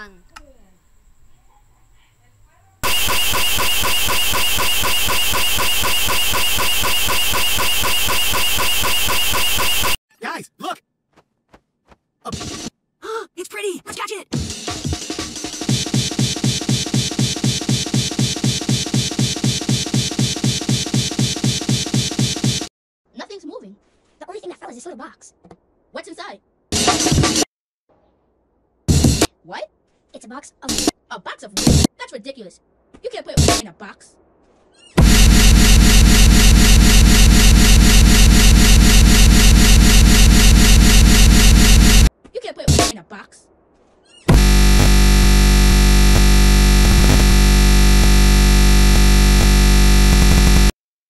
one. Guys, look! Oh. It's pretty. Let's catch it. Nothing's moving. The only thing that fell is this little box. What's inside? What? It's a box of a box of. That's ridiculous. You can't put in a box. You can't put in a box.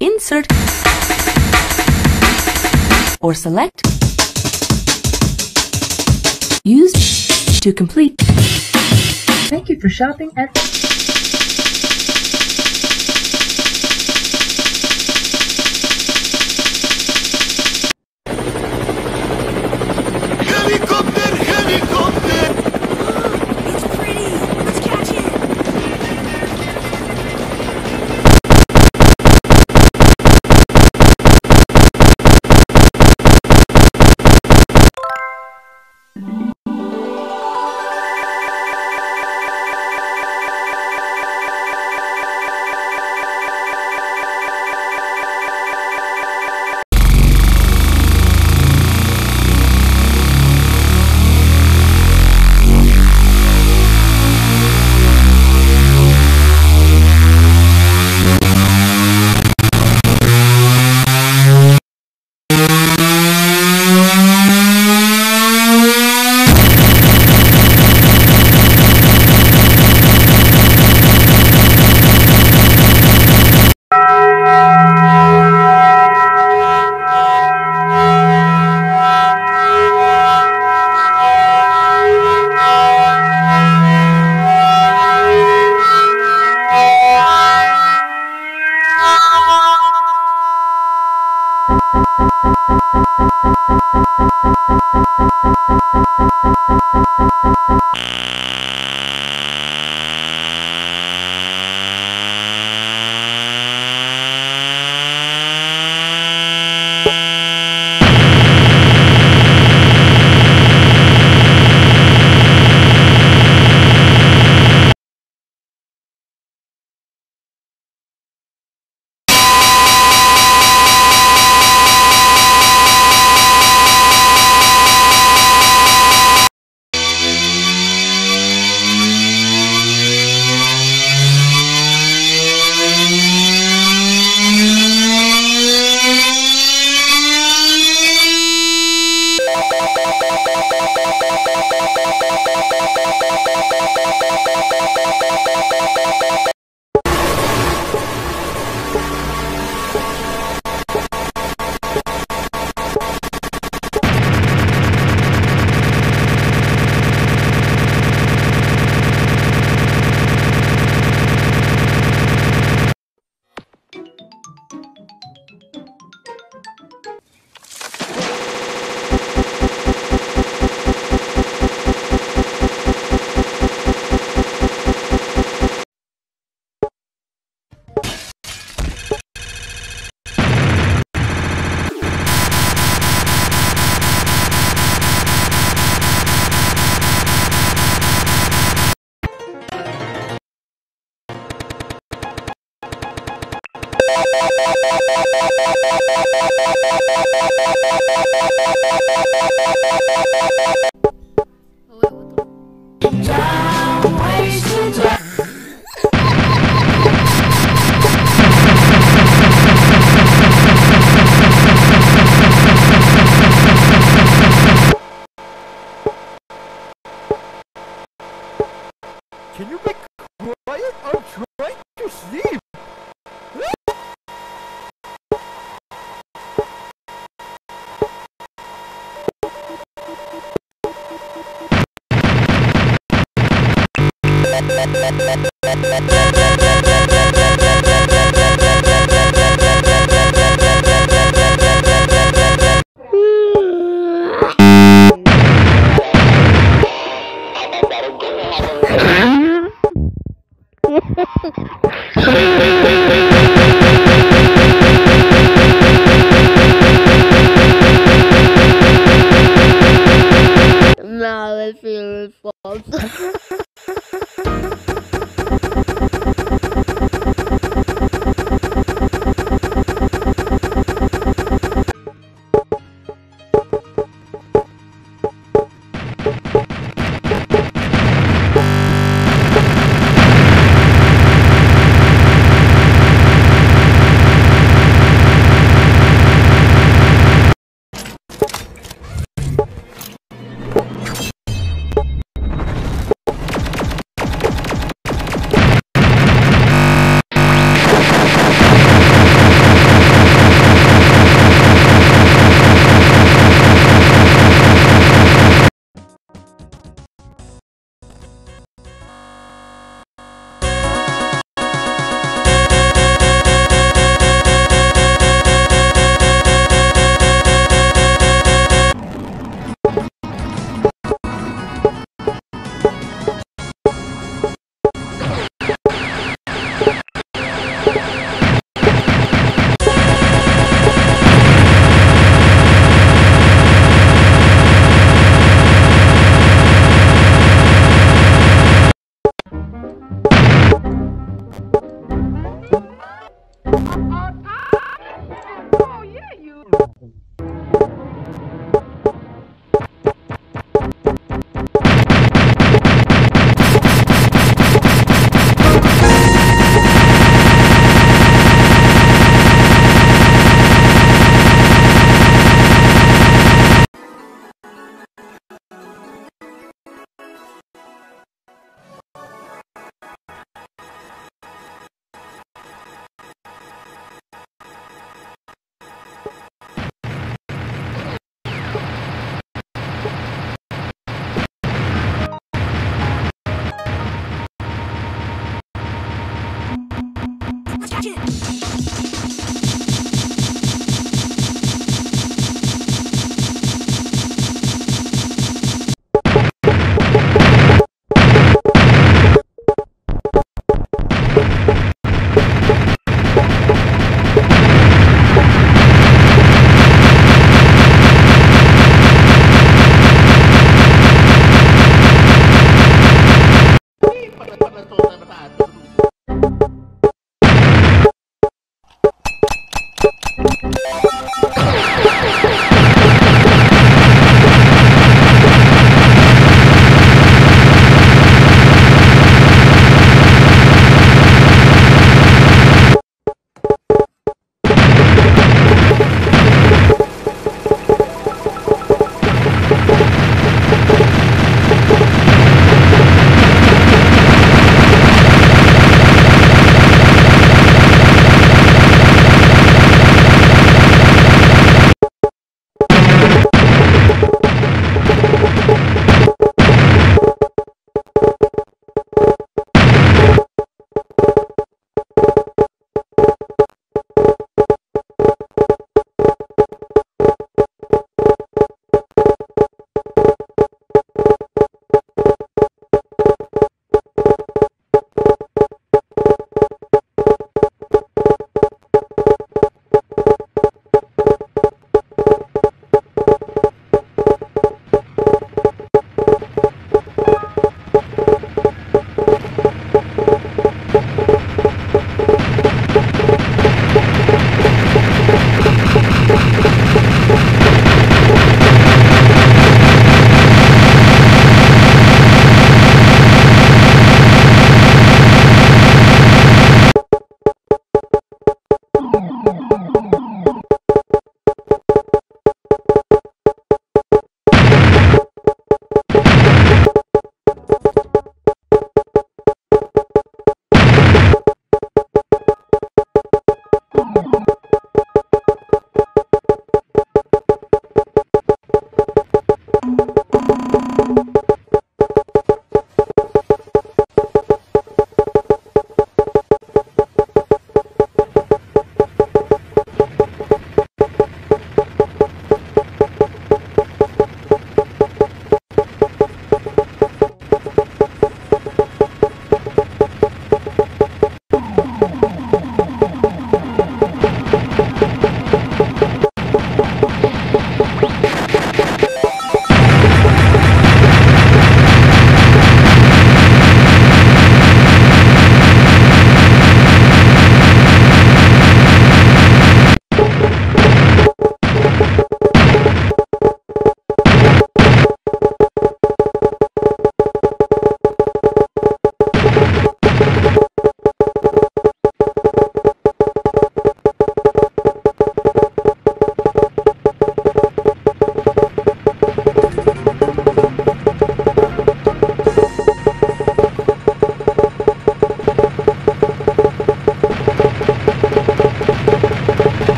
Insert or select Used to complete. For shopping at Oh, wait, what Now let's feel false.